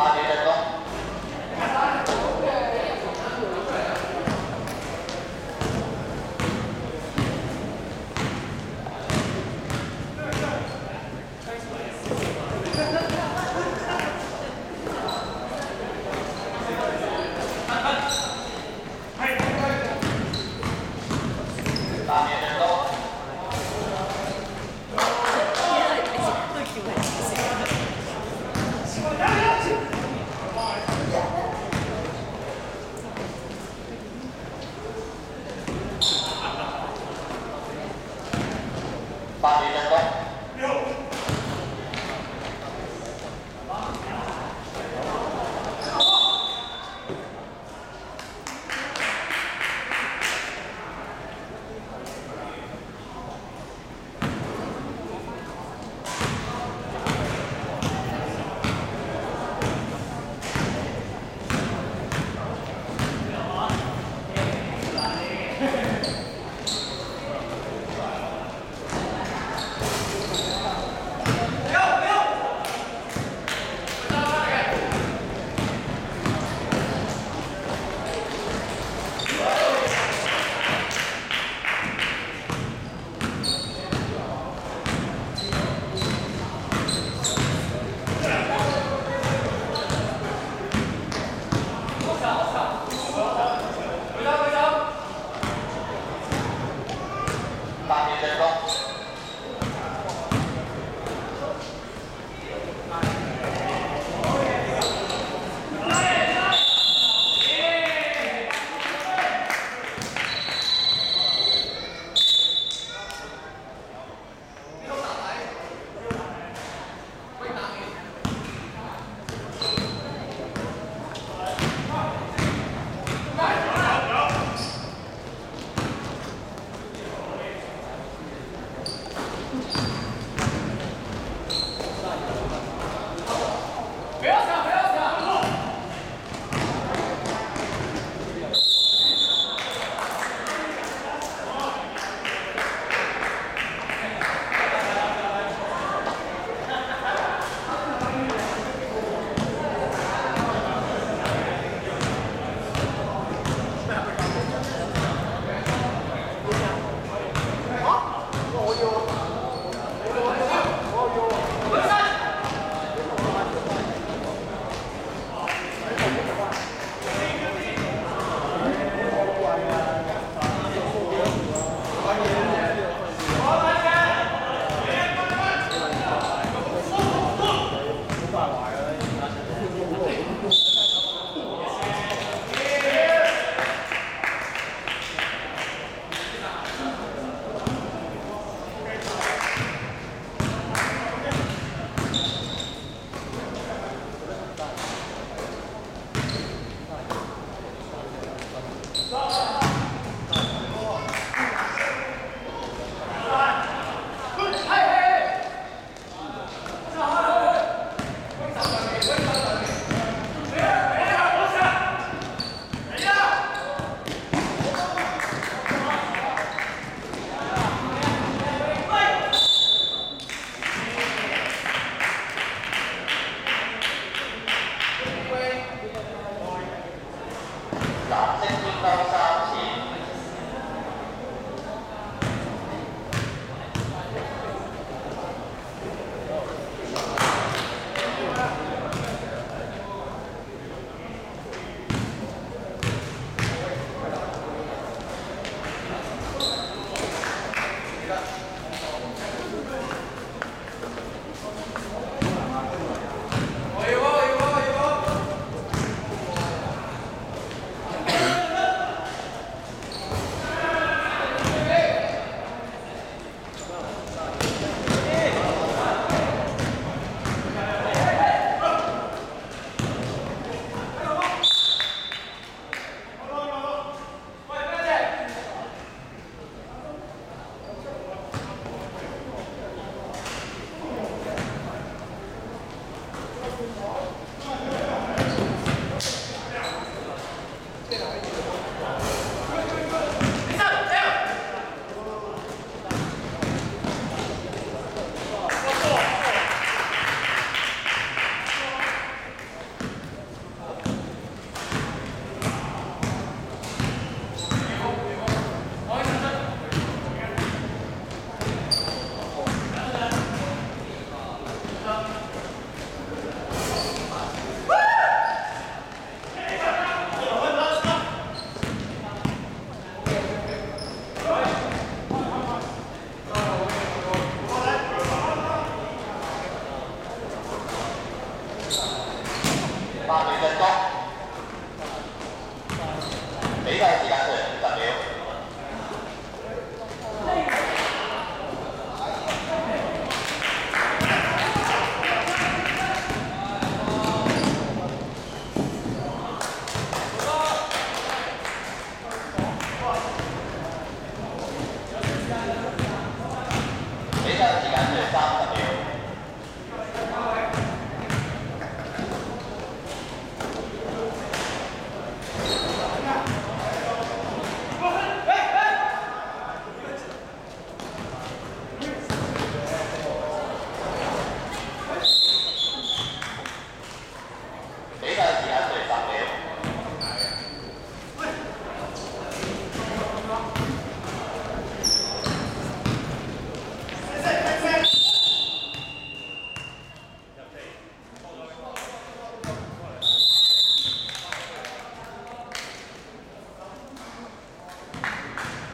Father, Pakai.